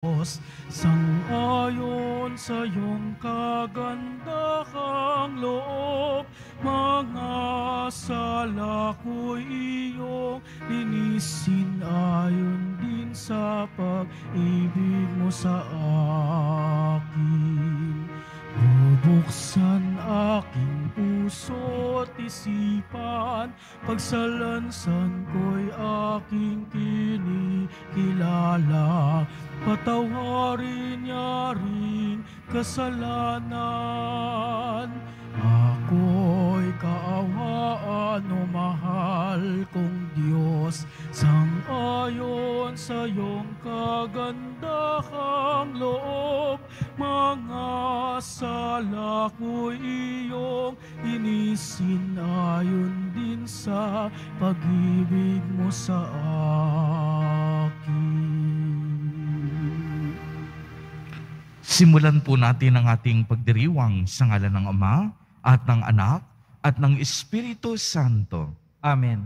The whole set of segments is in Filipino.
Diyos, sangayon sa iyong kagandahang loob, mga sala ko'y iyong linisin ayon din sa pag-ibig mo sa akin. Bubuksan aking puso't isipan, pagsalansan ko'y aking kinikilala. Patawarin niya rin kasalanan. Ako'y kaawaan o mahal kong Diyos, sangayon sa iyong kagandahang loob, mga sala ko'y iyong inisin ayon din sa pag-ibig mo sa akin. Simulan po natin ang ating pagdiriwang sa ngalan ng Ama at ng Anak at ng Espiritu Santo. Amen.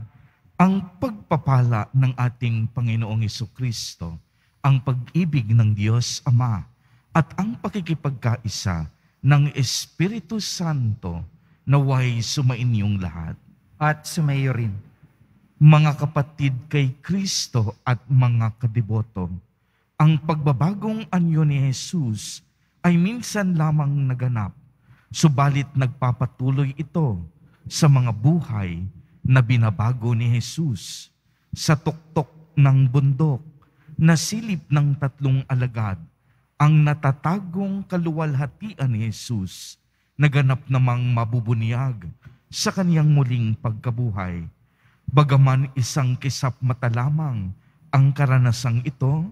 Ang pagpapala ng ating Panginoong Kristo, ang pag-ibig ng Diyos Ama at ang pakikipagkaisa ng Espiritu Santo naway sumainyong lahat. At sumayo rin. Mga kapatid kay Kristo at mga kadiboto, ang pagbabagong anyo ni Jesus ay minsan lamang naganap, subalit nagpapatuloy ito sa mga buhay na binabago ni Jesus sa tuktok ng bundok na silip ng tatlong alagad ang natatagong kaluwalhatian ni Jesus naganap namang mabubunyag sa kaniyang muling pagkabuhay. Bagaman isang kisap mata lamang ang karanasang ito,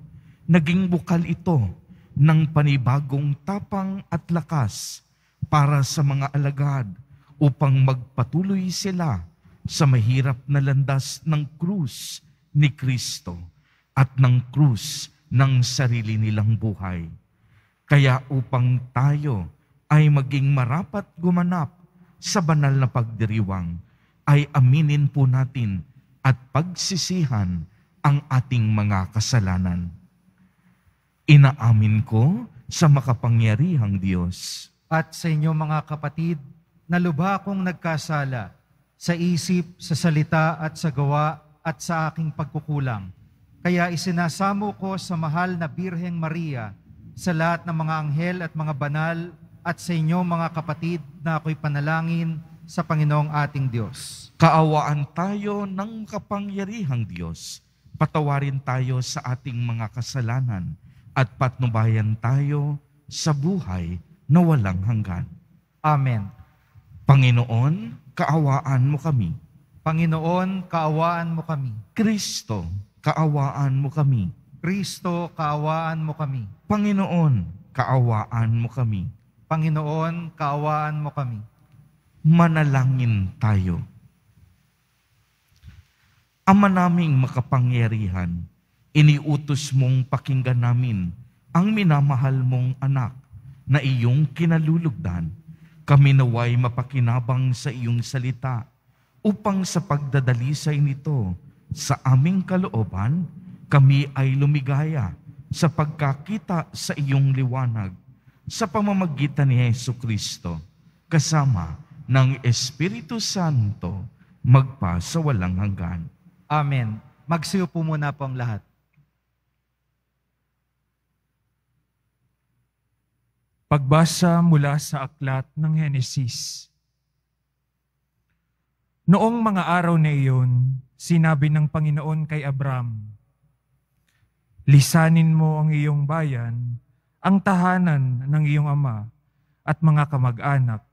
naging bukal ito ng panibagong tapang at lakas para sa mga alagad upang magpatuloy sila sa mahirap na landas ng krus ni Kristo at ng krus ng sarili nilang buhay. Kaya upang tayo ay maging marapat gumanap sa banal na pagdiriwang, ay aminin po natin at pagsisihan ang ating mga kasalanan. Inaamin ko sa makapangyarihang Diyos At sa inyo mga kapatid, na lubha akong nagkasala sa isip, sa salita at sa gawa at sa aking pagkukulang. Kaya isinasamo ko sa mahal na Birheng Maria, sa lahat ng mga anghel at mga banal at sa inyo mga kapatid na ako'y panalangin sa Panginoong ating Diyos. Kaawaan tayo ng kapangyarihang Diyos. Patawarin tayo sa ating mga kasalanan at patnubayan tayo sa buhay na walang hanggan. Amen. Panginoon, kaawaan mo kami. Panginoon, kaawaan mo kami. Kristo, kaawaan mo kami. Kristo, kaawaan mo kami. Panginoon, kaawaan mo kami. Panginoon, kaawaan mo kami. Manalangin tayo. Ama naming makapangyarihan, iniutos mong pakinggan namin ang minamahal mong anak na iyong kinalulugdan. Kami naway mapakinabang sa iyong salita upang sa pagdadalisay nito sa aming kalooban, kami ay lumigaya sa pagkakita sa iyong liwanag sa pamamagitan ni Yesu Kristo kasama ng Espiritu Santo magpa sa walang hanggan. Amen. Magsiyo po muna po ang lahat. Pagbasa mula sa aklat ng Henesis. Noong mga araw na iyon, sinabi ng Panginoon kay Abram, Lisanin mo ang iyong bayan, ang tahanan ng iyong ama at mga kamag-anak,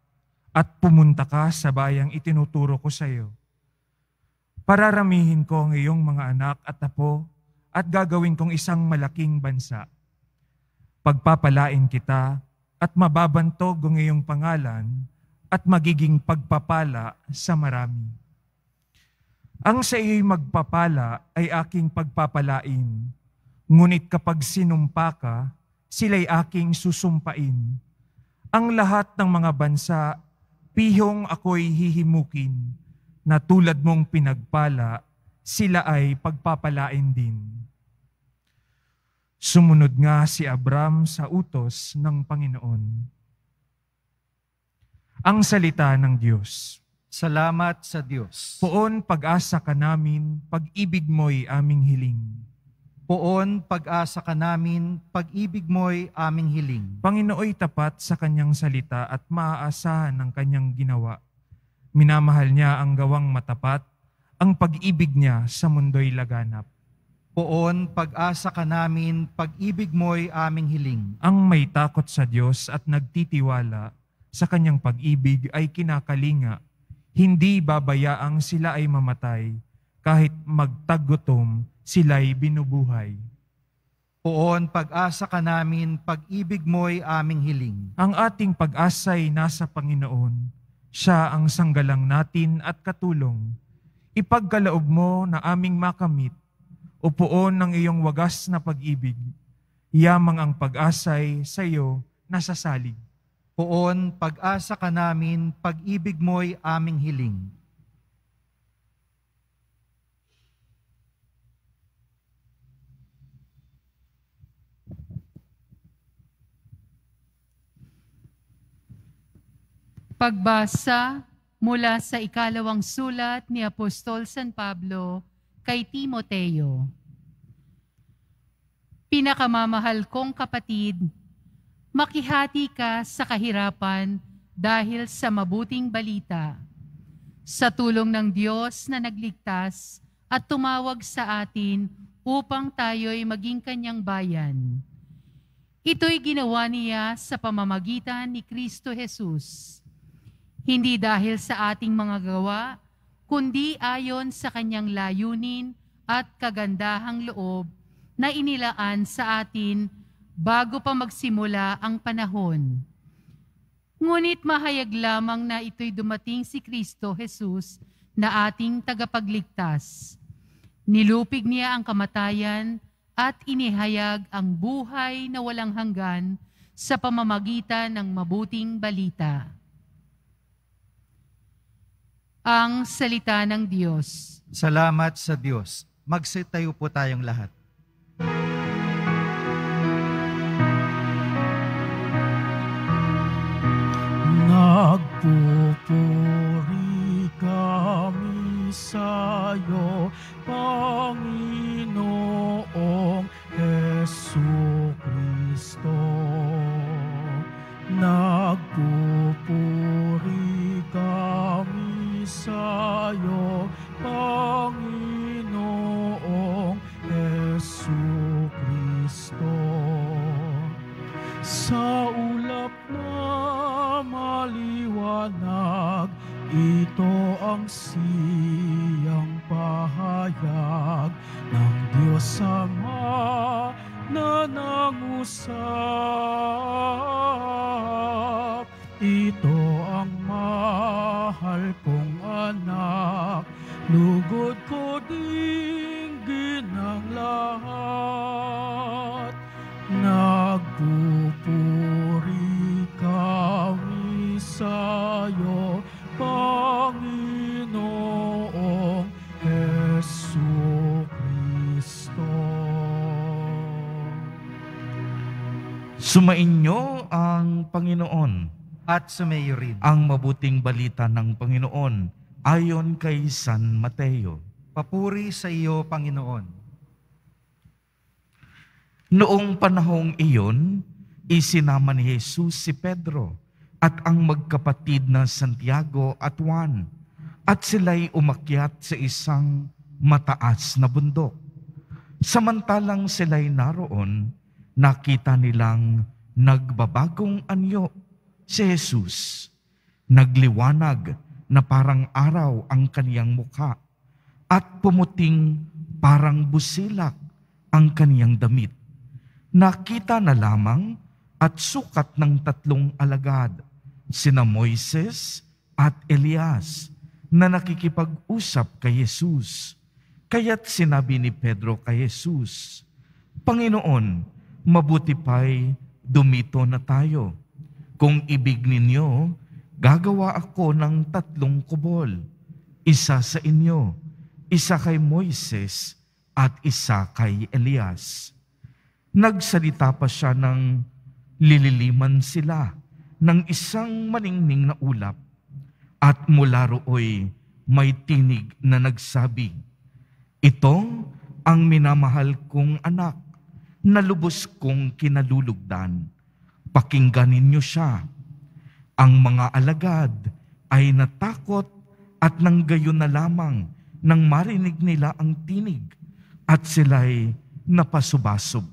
at pumunta ka sa bayang itinuturo ko sa iyo. Pararamihin ko ang iyong mga anak at apo at gagawin kong isang malaking bansa. Pagpapalain kita at mababantog ang iyong pangalan at magiging pagpapala sa marami. Ang sa iyo'y magpapala ay aking pagpapalain, ngunit kapag sinumpa ka, sila'y aking susumpain. Ang lahat ng mga bansa, pihong ako'y hihimukin, na tulad mong pinagpala, sila ay pagpapalain din. Sumunod nga si Abram sa utos ng Panginoon. Ang salita ng Diyos. Salamat sa Diyos. Poon pag-asa ka namin, pag-ibig mo'y aming hiling. Poon pag-asa ka namin, pag-ibig mo'y aming hiling. Panginooy tapat sa kanyang salita at maaasahan ng kanyang ginawa. Minamahal niya ang gawang matapat, ang pag-ibig niya sa mundo'y laganap. Poon pag-asa ka namin, pag-ibig mo'y aming hiling. Ang may takot sa Diyos at nagtitiwala sa kanyang pag-ibig ay kinakalinga. Hindi babayaang sila ay mamatay, kahit magtagutom, sila'y binubuhay. Poon pag-asa ka namin, pag-ibig mo'y aming hiling. Ang ating pag-asa'y nasa Panginoon. Siya ang sanggalang natin at katulong. Ipagkaloob mo na aming makamit, upuon ng iyong wagas na pag-ibig. Yamang ang pag-asay sa iyo nasasalig. Poon pag-asa ka namin, pag-ibig mo'y aming hiling. Pagbasa mula sa ikalawang sulat ni Apostol San Pablo kay Timoteo. Pinakamamahal kong kapatid, makihati ka sa kahirapan dahil sa mabuting balita. Sa tulong ng Diyos na nagligtas at tumawag sa atin upang tayo'y maging kanyang bayan. Ito'y ginawa niya sa pamamagitan ni Kristo Jesus. Hindi dahil sa ating mga gawa, kundi ayon sa kanyang layunin at kagandahang loob na inilaan sa atin bago pa magsimula ang panahon. Ngunit mahayag lamang na ito'y dumating si Kristo Jesus na ating tagapagligtas. Nilupig niya ang kamatayan at inihayag ang buhay na walang hanggan sa pamamagitan ng mabuting balita. Ang salita ng Diyos. Salamat sa Diyos. Magsitayo po tayong lahat. Nagpupuri kami sa iyo, Panginoong Heso Kristo. Nagpupuri Sumainyo ang Panginoon, At sumayo rin. ang mabuting balita ng Panginoon ayon kay San Mateo. Papuri sa iyo, Panginoon. Noong panahong iyon, isinama ni Jesus si Pedro at ang magkapatid na Santiago at Juan at sila'y umakyat sa isang mataas na bundok. Samantalang sila'y naroon, nakita nilang nagbabagong anyo si Jesus. Nagliwanag na parang araw ang kaniyang mukha at pumuting parang busilak ang kaniyang damit nakita na lamang at sukat ng tatlong alagad, sina Moises at Elias, na nakikipag-usap kay Jesus. Kaya't sinabi ni Pedro kay Jesus, Panginoon, mabuti pa'y dumito na tayo. Kung ibig ninyo, gagawa ako ng tatlong kubol. Isa sa inyo, isa kay Moises, at isa kay Elias. Nagsalita pa siya ng lililiman sila ng isang maningning na ulap at mula rooy may tinig na nagsabi, Ito ang minamahal kong anak na lubos kong kinalulugdan. Pakinggan ninyo siya. Ang mga alagad ay natakot at nang gayon na lamang nang marinig nila ang tinig at sila'y napasubasob.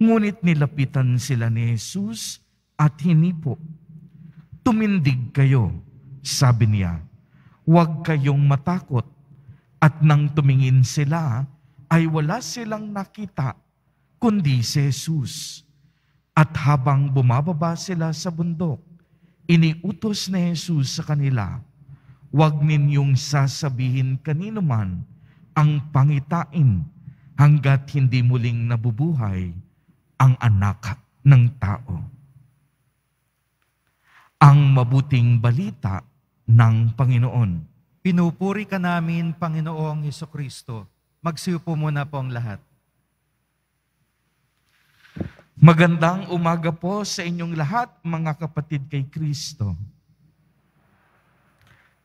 Ngunit nilapitan sila ni Jesus at hinipo. Tumindig kayo, sabi niya, huwag kayong matakot. At nang tumingin sila, ay wala silang nakita, kundi si Jesus. At habang bumababa sila sa bundok, iniutos ni Jesus sa kanila, huwag ninyong sasabihin kanino man ang pangitain hanggat hindi muling nabubuhay ang anak ng tao. Ang mabuting balita ng Panginoon. Pinupuri ka namin, Panginoong Heso Kristo. Magsiupo muna po ang lahat. Magandang umaga po sa inyong lahat, mga kapatid kay Kristo.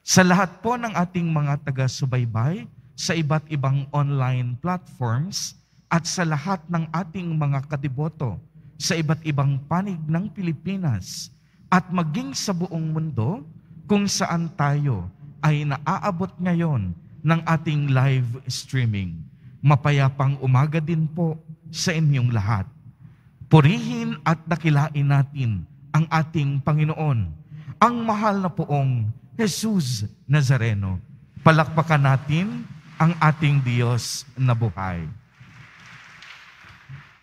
Sa lahat po ng ating mga taga-subaybay, sa iba't ibang online platforms, at sa lahat ng ating mga kadiboto sa iba't ibang panig ng Pilipinas, at maging sa buong mundo kung saan tayo ay naaabot ngayon ng ating live streaming. Mapayapang umaga din po sa inyong lahat. Purihin at dakilain natin ang ating Panginoon, ang mahal na poong Jesus Nazareno. Palakpakan natin ang ating Diyos na buhay.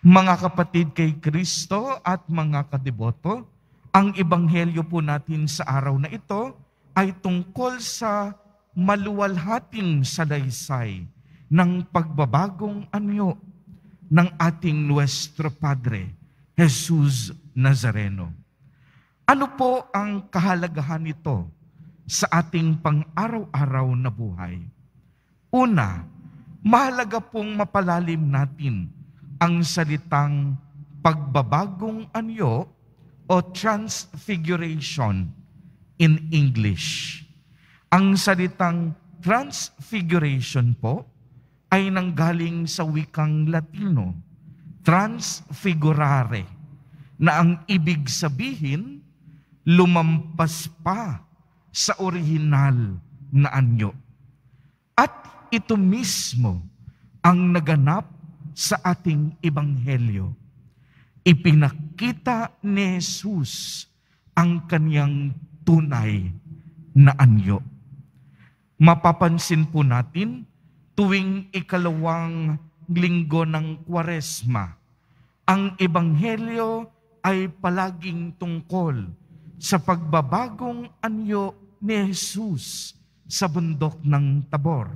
Mga kapatid kay Kristo at mga kadiboto, ang ebanghelyo po natin sa araw na ito ay tungkol sa maluwalhating salaysay ng pagbabagong anyo ng ating Nuestro Padre, Jesus Nazareno. Ano po ang kahalagahan nito sa ating pang-araw-araw na buhay? Una, mahalaga pong mapalalim natin ang salitang pagbabagong anyo o transfiguration in English. Ang salitang transfiguration po ay nanggaling sa wikang Latino, transfigurare, na ang ibig sabihin, lumampas pa sa orihinal na anyo. At ito mismo ang naganap sa ating ebanghelyo. Ipinakita ni Jesus ang kanyang tunay na anyo. Mapapansin po natin tuwing ikalawang linggo ng kwaresma, ang ebanghelyo ay palaging tungkol sa pagbabagong anyo ni Jesus sa bundok ng Tabor.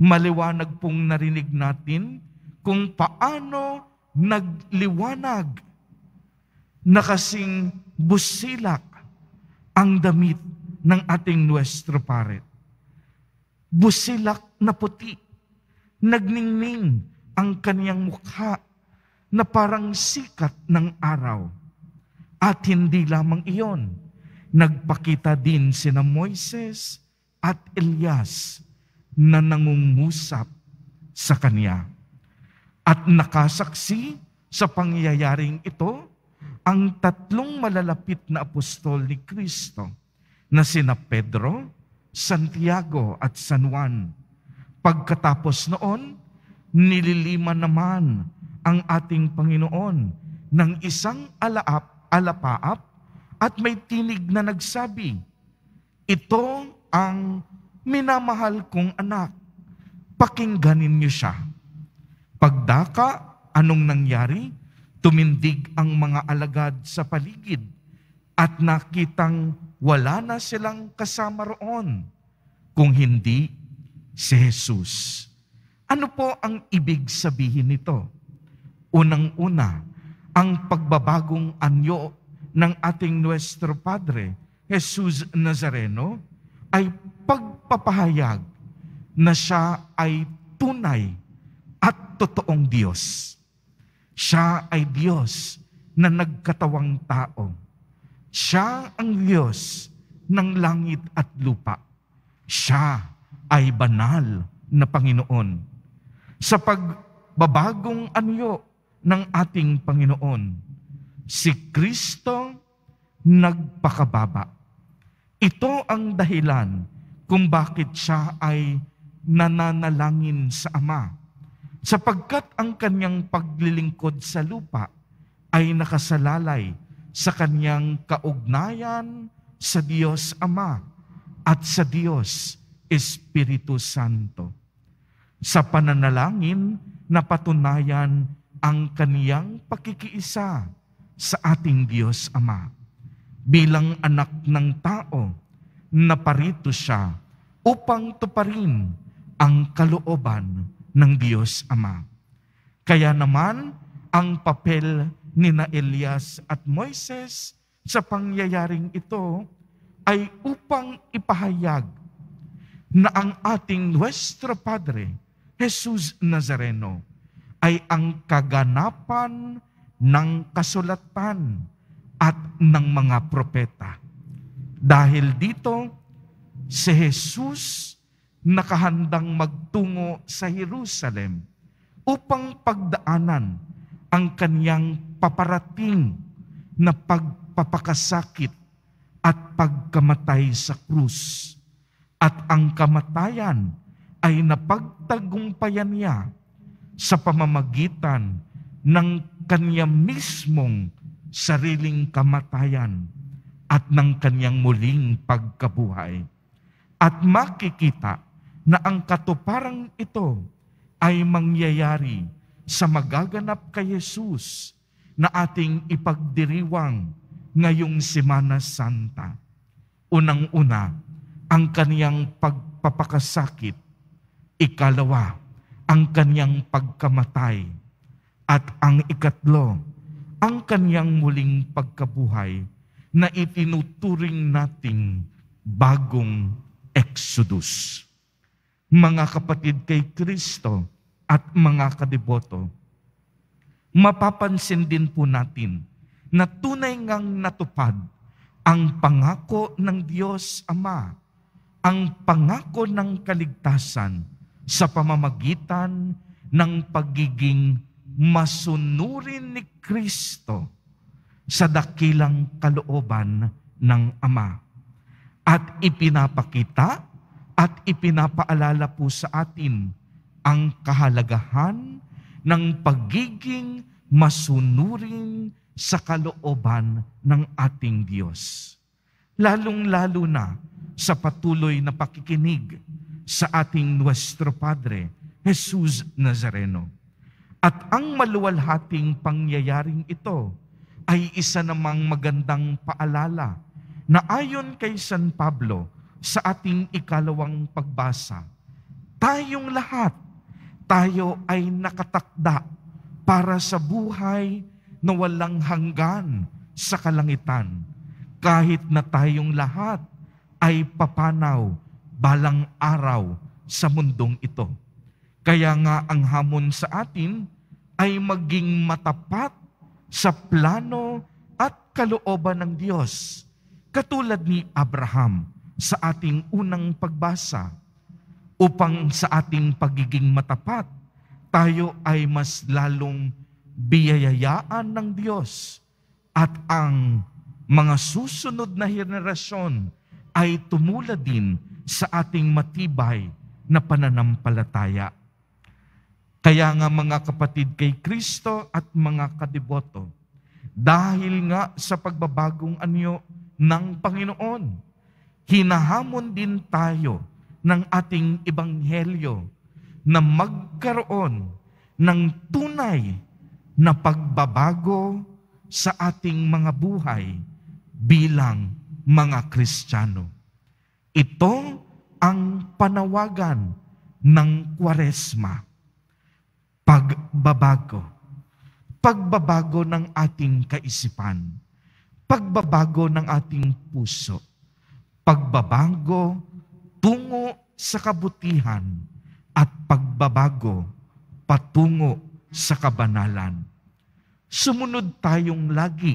Maliwanag pong narinig natin kung paano nagliwanag na kasing busilak ang damit ng ating Nuestro Pare. Busilak na puti, nagningning ang kaniyang mukha na parang sikat ng araw. At hindi lamang iyon, nagpakita din sina Moises at Elias na nangungusap sa kanya. At nakasaksi sa pangyayaring ito ang tatlong malalapit na apostol ni Kristo na sina Pedro, Santiago at San Juan. Pagkatapos noon, nililiman naman ang ating Panginoon ng isang alaap, alapaap at may tinig na nagsabi, Ito ang minamahal kong anak. Pakingganin niyo siya. Pagdaka, anong nangyari? Tumindig ang mga alagad sa paligid at nakitang wala na silang kasama roon. Kung hindi, si Jesus. Ano po ang ibig sabihin nito? Unang-una, ang pagbabagong anyo ng ating Nuestro Padre, Jesus Nazareno, ay pagpapahayag na siya ay tunay at totoong Diyos. Siya ay Diyos na nagkatawang tao. Siya ang Diyos ng langit at lupa. Siya ay banal na Panginoon. Sa pagbabagong anyo ng ating Panginoon, si Kristo nagpakababa. Ito ang dahilan kung bakit siya ay nananalangin sa Ama. Sapagkat ang kanyang paglilingkod sa lupa ay nakasalalay sa kanyang kaugnayan sa Diyos Ama at sa Diyos Espiritu Santo. Sa pananalangin, napatunayan ang kaniyang pakikiisa sa ating Diyos Ama. Bilang anak ng tao, naparito siya upang tuparin ang kalooban ng Diyos Ama. Kaya naman, ang papel ni na Elias at Moises sa pangyayaring ito ay upang ipahayag na ang ating Nuestro Padre, Jesus Nazareno, ay ang kaganapan ng kasulatan at ng mga propeta. Dahil dito, si Jesus nakahandang magtungo sa Jerusalem upang pagdaanan ang kanyang paparating na pagpapakasakit at pagkamatay sa krus. At ang kamatayan ay napagtagumpayan niya sa pamamagitan ng kanya mismong sariling kamatayan at ng kanyang muling pagkabuhay. At makikita na ang katuparang ito ay mangyayari sa magaganap kay Jesus na ating ipagdiriwang ngayong Semana Santa. Unang-una, ang kaniyang pagpapakasakit. Ikalawa, ang kaniyang pagkamatay. At ang ikatlo, ang kaniyang muling pagkabuhay na itinuturing nating bagong Exodus. Mga kapatid kay Kristo at mga kadeboto, mapapansin din po natin na tunay ngang natupad ang pangako ng Diyos Ama, ang pangako ng kaligtasan sa pamamagitan ng pagiging masunurin ni Kristo sa dakilang kalooban ng Ama. At ipinapakita at ipinapaalala po sa atin ang kahalagahan ng pagiging masunurin sa kalooban ng ating Diyos. Lalong-lalo na sa patuloy na pakikinig sa ating Nuestro Padre, Jesus Nazareno. At ang maluwalhating pangyayaring ito ay isa namang magandang paalala na ayon kay San Pablo sa ating ikalawang pagbasa, tayong lahat, tayo ay nakatakda para sa buhay na walang hanggan sa kalangitan, kahit na tayong lahat ay papanaw balang araw sa mundong ito. Kaya nga ang hamon sa atin ay maging matapat sa plano at kalooban ng Diyos. Katulad ni Abraham sa ating unang pagbasa, upang sa ating pagiging matapat, tayo ay mas lalong biyayayaan ng Diyos at ang mga susunod na henerasyon ay tumulad din sa ating matibay na pananampalataya. Kaya nga mga kapatid kay Kristo at mga kadeboto, dahil nga sa pagbabagong anyo ng Panginoon, hinahamon din tayo ng ating ebanghelyo na magkaroon ng tunay na pagbabago sa ating mga buhay bilang mga Kristiyano. Ito ang panawagan ng Kwaresma. Pagbabago. Pagbabago ng ating kaisipan. Pagbabago ng ating puso. Pagbabago tungo sa kabutihan at pagbabago patungo sa kabanalan. sumunod tayong lagi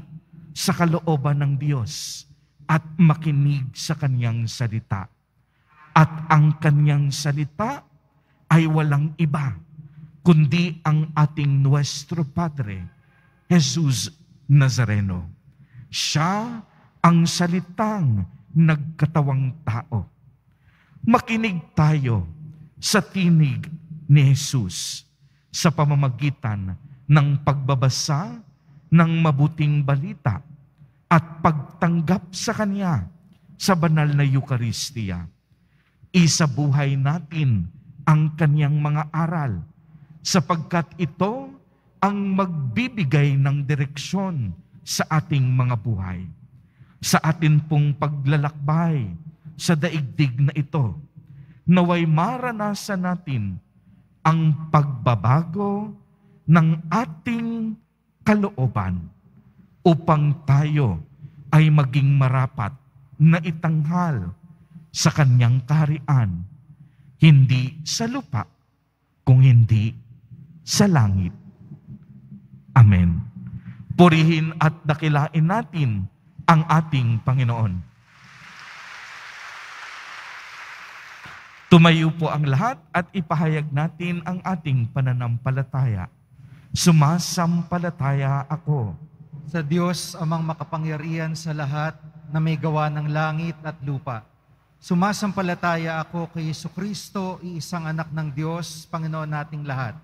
sa kalooban ng Diyos at makinig sa Kanyang salita. At ang Kanyang salita ay walang iba, kundi ang ating Nuestro Padre, Jesus Nazareno. Siya ang salitang nagkatawang tao. Makinig tayo sa tinig ni Jesus sa pamamagitan ng pagbabasa ng mabuting balita at pagtanggap sa Kanya sa banal na Eukaristiya. Isabuhay natin ang Kanyang mga aral sapagkat ito ang magbibigay ng direksyon sa ating mga buhay. Sa atin pong paglalakbay sa daigdig na ito, naway maranasan natin ang pagbabago ng ating kalooban upang tayo ay maging marapat na itanghal sa kanyang kaharian, hindi sa lupa, kung hindi sa langit. Amen. Purihin at dakilain natin ang ating Panginoon. Tumayo po ang lahat at ipahayag natin ang ating pananampalataya. Sumasampalataya ako Sa Diyos amang makapangyarihan sa lahat na may gawa ng langit at lupa. Sumasampalataya ako kay Yesu Kristo, iisang anak ng Diyos, Panginoon nating lahat.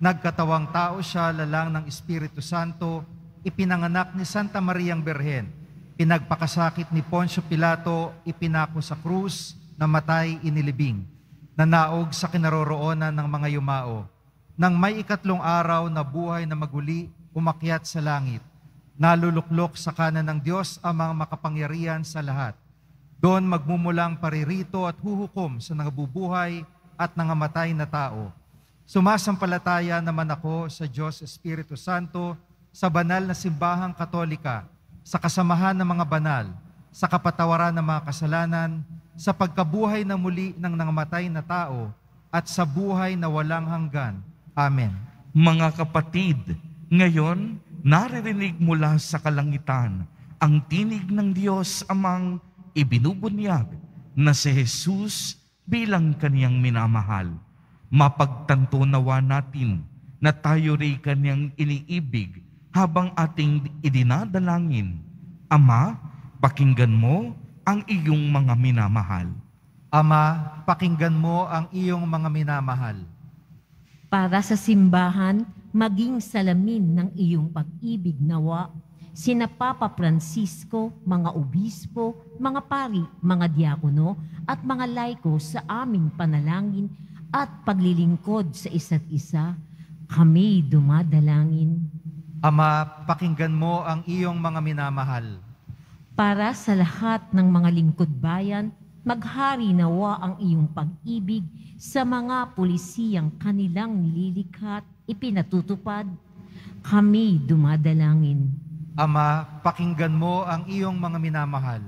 Nagkatawang tao siya, lalang ng Espiritu Santo, ipinanganak ni Santa Mariang Berhen, pinagpakasakit ni Poncio Pilato, ipinako sa krus, namatay, inilibing, nanaog sa kinaroroonan ng mga yumao. Nang may ikatlong araw na buhay na maguli, umakyat sa langit, naluluklok sa kanan ng Diyos amang makapangyarihan sa lahat. Doon magmumulang paririto at huhukom sa nangabubuhay at nangamatay na tao. Sumasampalataya naman ako sa Diyos Espiritu Santo, sa banal na simbahang katolika, sa kasamahan ng mga banal, sa kapatawaran ng mga kasalanan, sa pagkabuhay na muli ng nangamatay na tao, at sa buhay na walang hanggan. Amen. Mga kapatid, ngayon naririnig mula sa kalangitan ang tinig ng Diyos amang ibinubunyag na si Jesus bilang kaniyang minamahal. Mapagtanto nawa natin na tayo rin kaniyang iniibig habang ating idinadalangin. Ama, pakinggan mo ang iyong mga minamahal. Ama, pakinggan mo ang iyong mga minamahal. para sa simbahan maging salamin ng iyong pag-ibig nawa. Sina Papa Francisco, mga obispo, mga pari, mga diakono, at mga laiko sa aming panalangin at paglilingkod sa isa't isa, kami dumadalangin. Ama, pakinggan mo ang iyong mga minamahal. Para sa lahat ng mga lingkod bayan, maghari nawa ang iyong pag-ibig sa mga pulisiyang kanilang nililikhat, ipinatutupad. Kami dumadalangin. Ama, pakinggan mo ang iyong mga minamahal.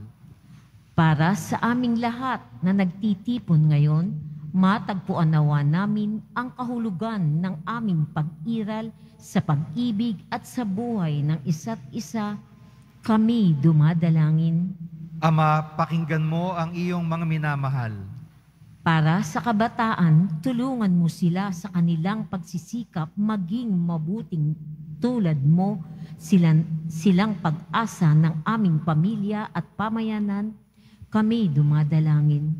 Para sa aming lahat na nagtitipon ngayon, matagpuan nawa namin ang kahulugan ng aming pag-iral sa pag-ibig at sa buhay ng isa't isa. Kami dumadalangin. Ama, pakinggan mo ang iyong mga minamahal. Para sa kabataan, tulungan mo sila sa kanilang pagsisikap maging mabuting tulad mo silang, silang pag-asa ng aming pamilya at pamayanan. Kami dumadalangin.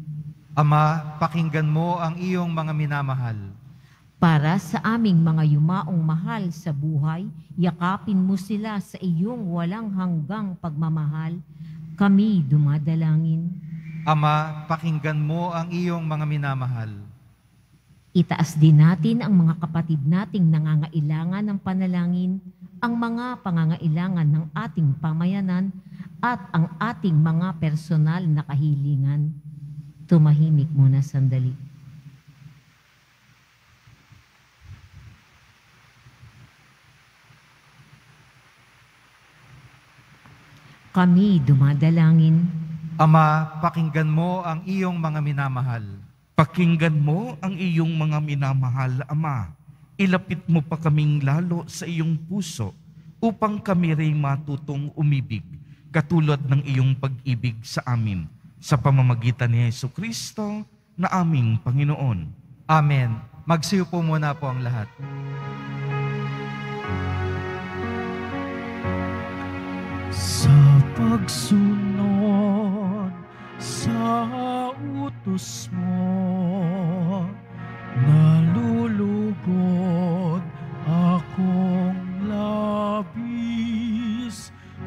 Ama, pakinggan mo ang iyong mga minamahal. Para sa aming mga yumaong mahal sa buhay, yakapin mo sila sa iyong walang hanggang pagmamahal. Kami dumadalangin. Ama, pakinggan mo ang iyong mga minamahal. Itaas din natin ang mga kapatid nating nangangailangan ng panalangin, ang mga pangangailangan ng ating pamayanan, at ang ating mga personal na kahilingan. Tumahimik muna sandali. Kami dumadalangin. Ama, pakinggan mo ang iyong mga minamahal. Pakinggan mo ang iyong mga minamahal, Ama. Ilapit mo pa kaming lalo sa iyong puso upang kami rin matutong umibig katulad ng iyong pag-ibig sa amin sa pamamagitan ni Yesu Kristo na aming Panginoon. Amen. Magsiyo po muna po ang lahat. Sa pagsunod sa utos mo, nalulugod akong labis,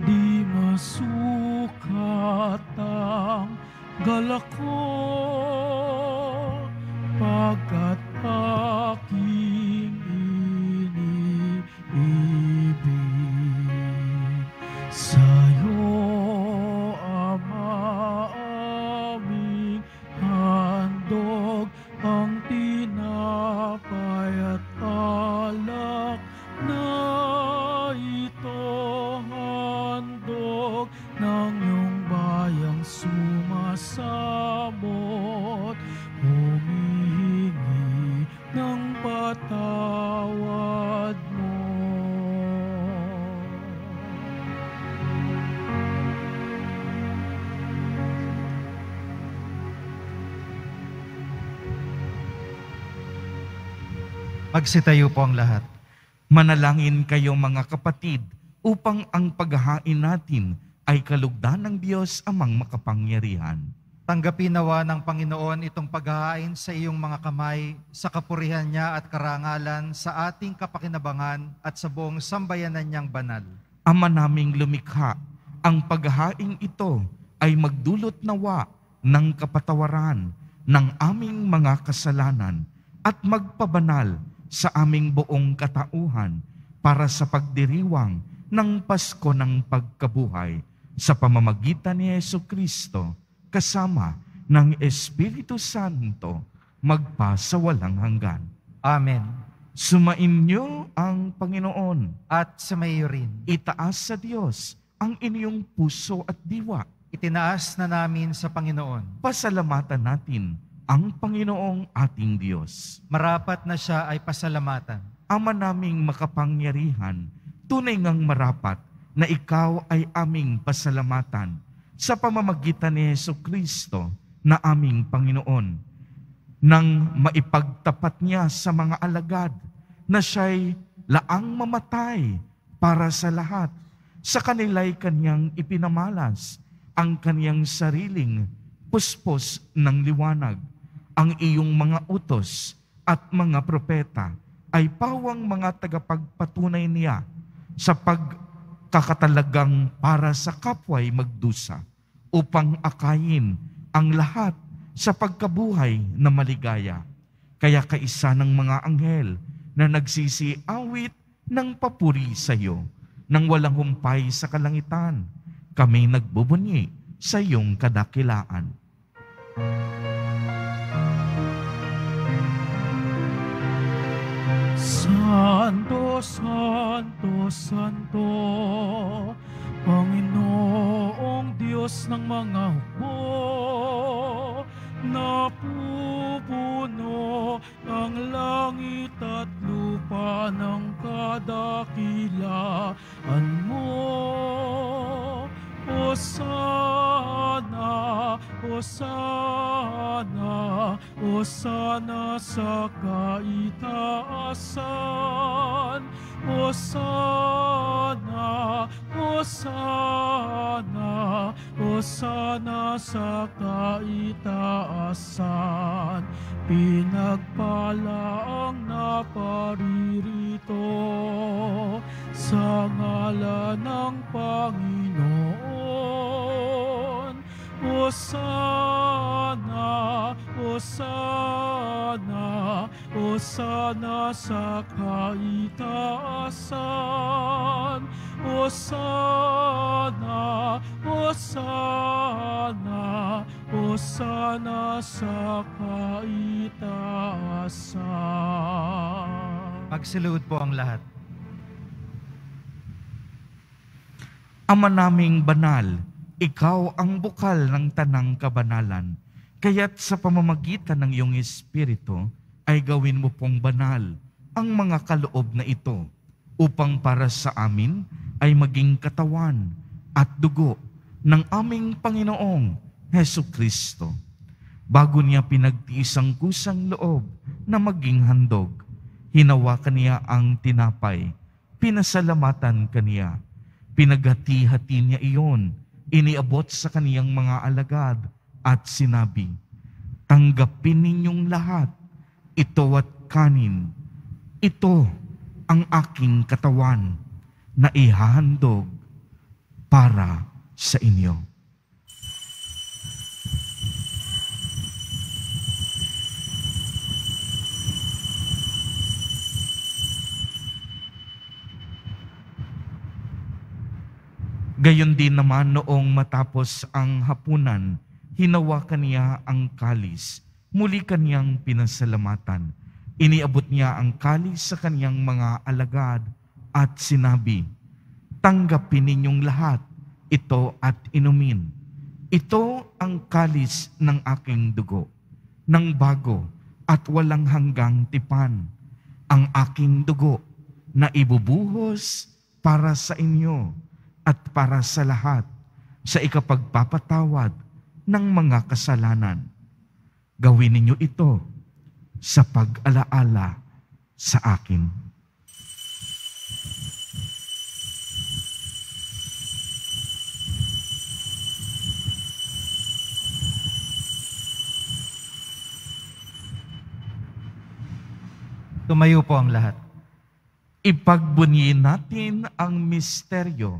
di masukat ang galak ko, Magsitayo po ang lahat. Manalangin kayo mga kapatid upang ang paghahain natin ay kalugdan ng Diyos amang makapangyarihan. Tanggapin nawa ng Panginoon itong paghahain sa iyong mga kamay sa kapurihan niya at karangalan sa ating kapakinabangan at sa buong sambayanan niyang banal. Ama naming lumikha, ang paghahain ito ay magdulot nawa ng kapatawaran ng aming mga kasalanan at magpabanal sa aming buong katauhan para sa pagdiriwang ng Pasko ng pagkabuhay sa pamamagitan ni Yesu Kristo kasama ng Espiritu Santo magpasawalang hanggan. Amen. Sumainyo ang Panginoon At sa mayo rin, itaas sa Diyos ang inyong puso at diwa. itinaas na namin sa Panginoon. Pasalamatan natin ang Panginoong ating Diyos. Marapat na siya ay pasalamatan. Ama naming makapangyarihan, tunay ngang marapat na ikaw ay aming pasalamatan sa pamamagitan ni Yesu Kristo na aming Panginoon nang maipagtapat niya sa mga alagad na siya'y laang mamatay para sa lahat. Sa kanila'y kanyang ipinamalas ang kanyang sariling puspos ng liwanag. Ang iyong mga utos at mga propeta ay pawang mga tagapagpatunay niya sa pagkakatalagang para sa kapway magdusa upang akayin ang lahat sa pagkabuhay na maligaya. Kaya kaisa ng mga anghel na nagsisiawit ng papuri sa iyo nang walang humpay sa kalangitan, kami nagbubunyi sa iyong kadakilaan. Santo, Santo, Santo, Panginoong Diyos ng mga hukbo, napupuno ang langit at lupa ng kadakilaan mo. Osana, Osana, Osana sa kaitaasan. Osana, Osana, Osana sa kaitaasan. Pinagpala ang naparirito sa ngalan ng Panginoon. Osana, Osana, Osana sa kaitaasan. Osana, Osana, Osana sa kaitaasan. Magsiluod po ang lahat. Ama naming banal, ikaw ang bukal ng tanang kabanalan. Kaya't sa pamamagitan ng iyong Espiritu, ay gawin mo pong banal ang mga kaloob na ito upang para sa amin ay maging katawan at dugo ng aming Panginoong Heso Kristo. Bago niya pinagtiis ang kusang loob na maging handog, hinawakan niya ang tinapay, pinasalamatan kaniya, pinaghati-hati niya iyon, iniabot sa kaniyang mga alagad at sinabi, Tanggapin ninyong lahat, ito at kanin, ito ang aking katawan na ihahandog para sa inyo. Gayon din naman noong matapos ang hapunan, hinawakan niya ang kalis. Muli kaniyang pinasalamatan. Iniabot niya ang kalis sa kaniyang mga alagad at sinabi, Tanggapin ninyong lahat ito at inumin. Ito ang kalis ng aking dugo, ng bago at walang hanggang tipan. Ang aking dugo na ibubuhos para sa inyo at para sa lahat sa ikapagpapatawad ng mga kasalanan. Gawin ninyo ito sa pag-alaala sa akin. Tumayo po ang lahat. Ipagbunyin natin ang misteryo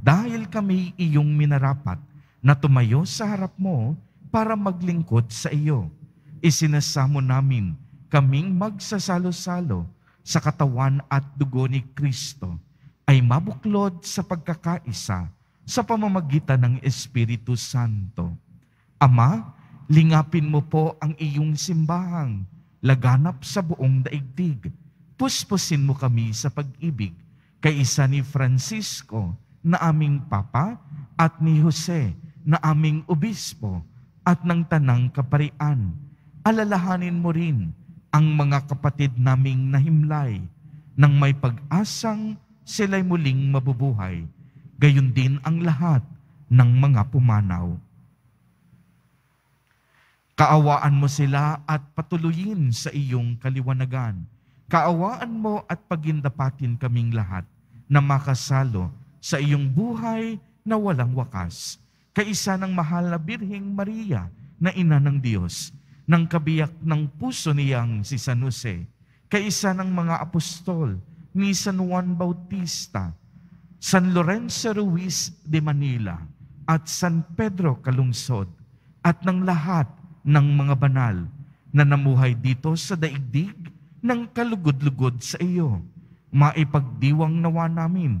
dahil kami iyong minarapat na tumayo sa harap mo para maglingkod sa iyo. Isinasamo namin kaming magsasalo-salo sa katawan at dugo ni Kristo ay mabuklod sa pagkakaisa sa pamamagitan ng Espiritu Santo. Ama, lingapin mo po ang iyong simbahang laganap sa buong daigdig. Puspusin mo kami sa pag-ibig kay isa ni Francisco na aming Papa at ni Jose na aming Obispo at ng Tanang Kaparian. Alalahanin mo rin ang mga kapatid naming nahimlay nang may pag-asang sila'y muling mabubuhay. Gayon din ang lahat ng mga pumanaw. Kaawaan mo sila at patuloyin sa iyong kaliwanagan. Kaawaan mo at pagindapatin kaming lahat na makasalo sa iyong buhay na walang wakas. Kaisa ng mahal na Birheng Maria na ina ng Diyos, ng kabiyak ng puso niyang si San Jose, kaisa ng mga apostol ni San Juan Bautista, San Lorenzo Ruiz de Manila, at San Pedro Kalungsod, at ng lahat ng mga banal na namuhay dito sa daigdig ng kalugod-lugod sa iyo. Maipagdiwang nawa namin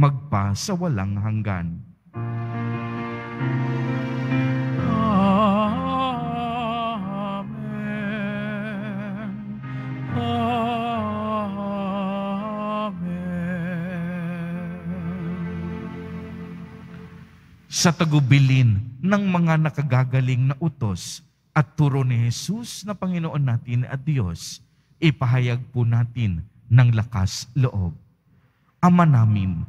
magpa sa walang hanggan. Amen. Amen. sa tagubilin ng mga nakagagaling na utos at turo ni Jesus na Panginoon natin at Diyos, ipahayag po natin ng lakas loob. Ama namin,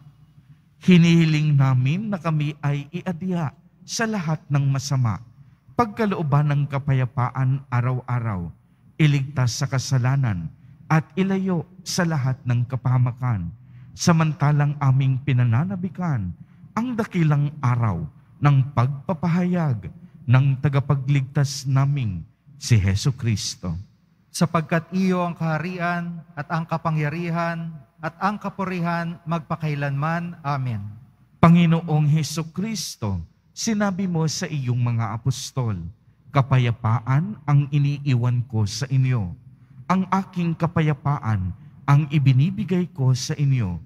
Hinihiling namin na kami ay iadya sa lahat ng masama, pagkalooban ng kapayapaan araw-araw, iligtas sa kasalanan, at ilayo sa lahat ng kapahamakan, samantalang aming pinananabikan ang dakilang araw ng pagpapahayag ng tagapagligtas naming si Heso Kristo. sapagkat iyo ang kaharian at ang kapangyarihan at ang kapurihan magpakailanman. Amen. Panginoong Heso Kristo, sinabi mo sa iyong mga apostol, kapayapaan ang iniiwan ko sa inyo. Ang aking kapayapaan ang ibinibigay ko sa inyo.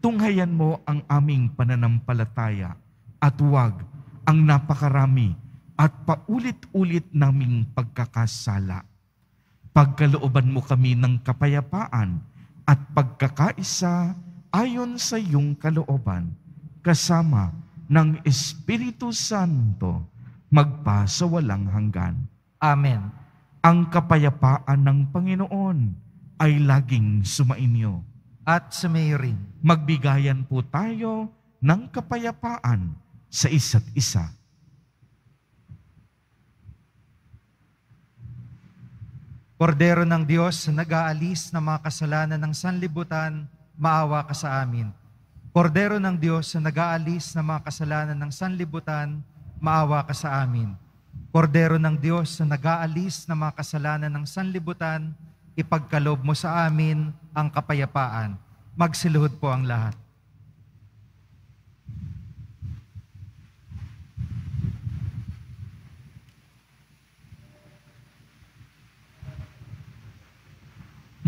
Tunghayan mo ang aming pananampalataya at huwag ang napakarami at paulit-ulit naming pagkakasala. Pagkalooban mo kami ng kapayapaan at pagkakaisa ayon sa iyong kalooban, kasama ng Espiritu Santo, magpa sa walang hanggan. Amen. Ang kapayapaan ng Panginoon ay laging sumainyo. At sa rin. Magbigayan po tayo ng kapayapaan sa isa't isa. Kordero ng Diyos na nag-aalis ng mga kasalanan ng sanlibutan, maawa ka sa amin. Kordero ng Diyos na nag-aalis ng mga kasalanan ng sanlibutan, maawa ka sa amin. Kordero ng Diyos na nag-aalis ng mga kasalanan ng sanlibutan, ipagkalob mo sa amin ang kapayapaan. Magsiluhod po ang lahat.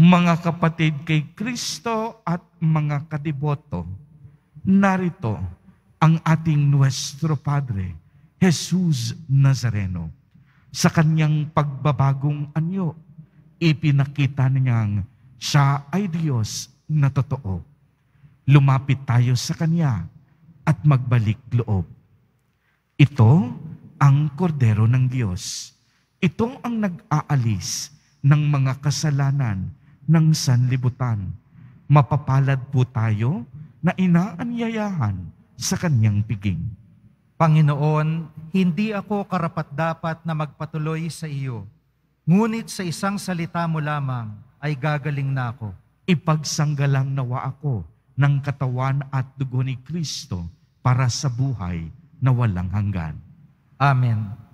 Mga kapatid kay Kristo at mga kadiboto, narito ang ating Nuestro Padre, Jesus Nazareno. Sa kanyang pagbabagong anyo, ipinakita niyang siya ay Diyos na totoo. Lumapit tayo sa Kanya at magbalik loob. Ito ang kordero ng Diyos. Ito ang nag-aalis ng mga kasalanan ng sanlibutan. Mapapalad po tayo na inaanyayahan sa kanyang piging. Panginoon, hindi ako karapat-dapat na magpatuloy sa iyo. Ngunit sa isang salita mo lamang ay gagaling na ako. Ipagsanggalang nawa ako ng katawan at dugo ni Kristo para sa buhay na walang hanggan. Amen.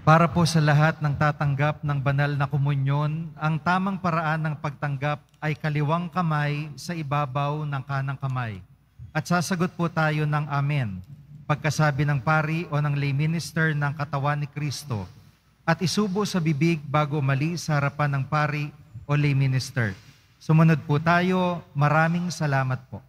Para po sa lahat ng tatanggap ng banal na komunyon, ang tamang paraan ng pagtanggap ay kaliwang kamay sa ibabaw ng kanang kamay. At sasagot po tayo ng Amen, pagkasabi ng pari o ng lay minister ng katawan ni Kristo, at isubo sa bibig bago umalis sa harapan ng pari o lay minister. Sumunod po tayo, maraming salamat po.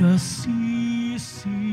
nagsisisi.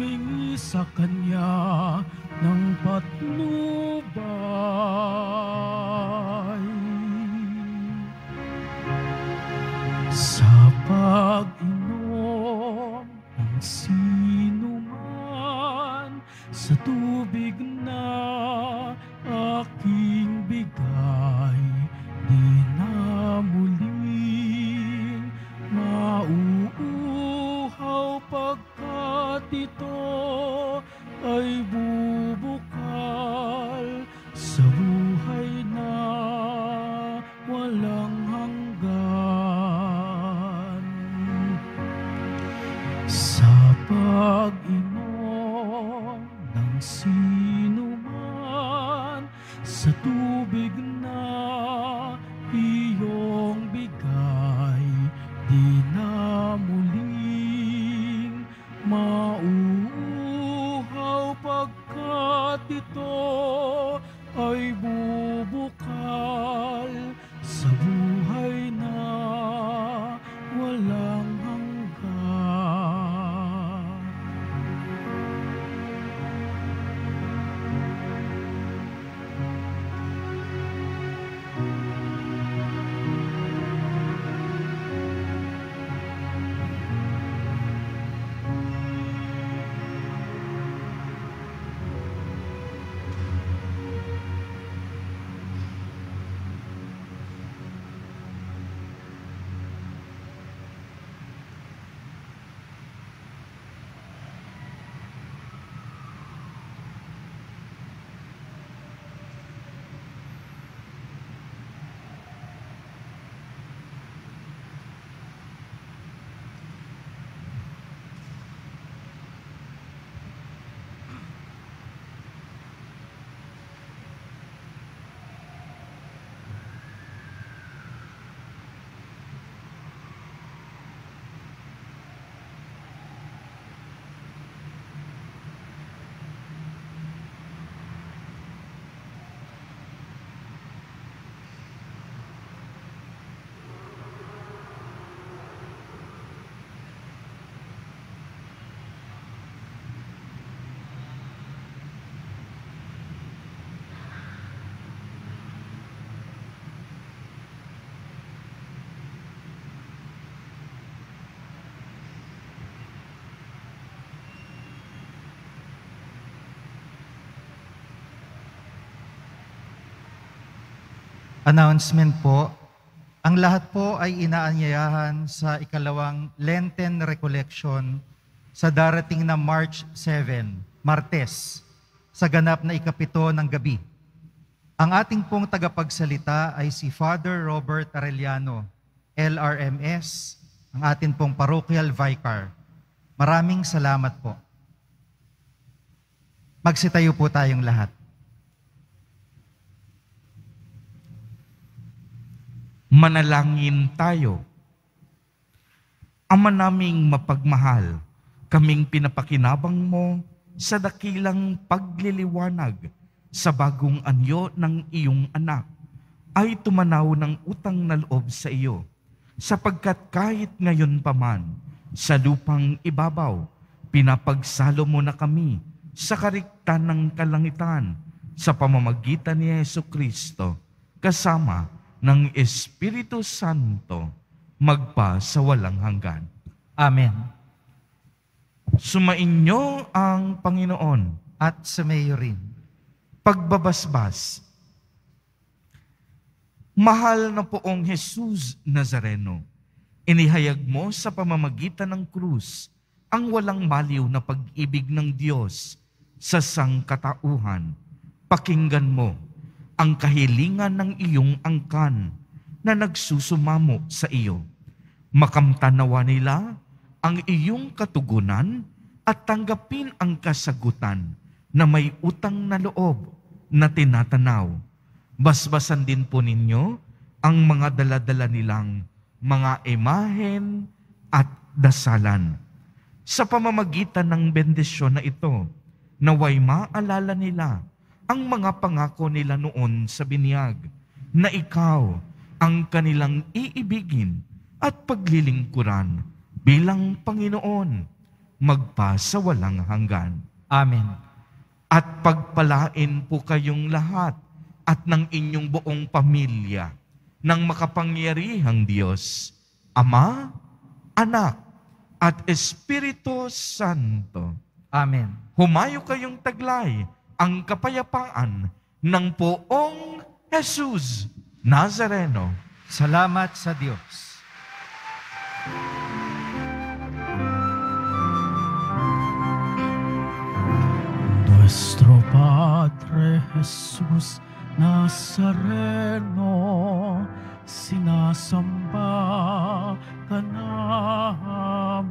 humingi sa Kanya ng patnubay. Sa pag-inom ng sino man sa tubig Announcement po. Ang lahat po ay inaanyayahan sa ikalawang Lenten Recollection sa darating na March 7, Martes, sa ganap na ikapito ng gabi. Ang ating pong tagapagsalita ay si Father Robert Arellano, LRMS, ang atin pong parochial vicar. Maraming salamat po. Magsitayo po tayong lahat. Manalangin tayo. Ama naming mapagmahal, kaming pinapakinabang mo sa dakilang pagliliwanag sa bagong anyo ng iyong anak ay tumanaw ng utang na loob sa iyo sapagkat kahit ngayon pa man sa lupang ibabaw, pinapagsalo mo na kami sa kariktan ng kalangitan sa pamamagitan ni Yesu Kristo kasama ng Espiritu Santo magpa sa walang hanggan. Amen. Sumainyo ang Panginoon At sa mayo rin. pagbabasbas. Mahal na poong Jesus Nazareno, inihayag mo sa pamamagitan ng krus ang walang maliw na pag-ibig ng Diyos sa sangkatauhan. Pakinggan mo ang kahilingan ng iyong angkan na nagsusumamo sa iyo. Makamtanawa nila ang iyong katugunan at tanggapin ang kasagutan na may utang na loob na tinatanaw. Basbasan din po ninyo ang mga daladala nilang mga imahen at dasalan. Sa pamamagitan ng bendisyon na ito, naway maalala nila ang mga pangako nila noon sa binyag na ikaw ang kanilang iibigin at paglilingkuran bilang Panginoon magpa sa walang hanggan. Amen. At pagpalain po kayong lahat at ng inyong buong pamilya ng makapangyarihang Diyos, Ama, Anak, at Espiritu Santo. Amen. Humayo kayong taglay ang kapayapaan ng poong Jesus Nazareno. Salamat sa Diyos. Nuestro Padre Jesús Nazareno, sinasamba ka namin,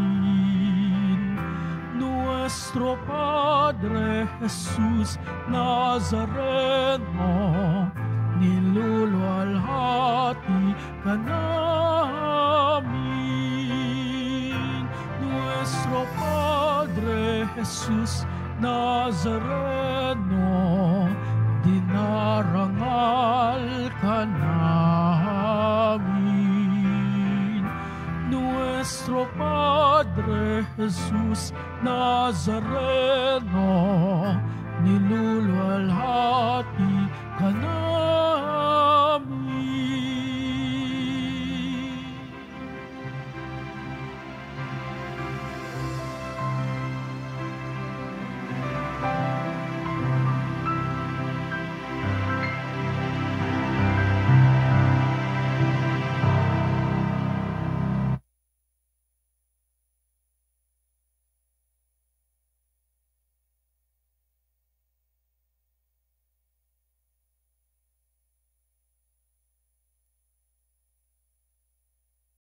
Nuestro Padre Jesus Nazareno, nilulualhati ka namin. Nuestro Padre Jesus Nazareno, dinarangal ka namin. Nuestro Padre Jesus Nazareno, nilulualhati ka namin.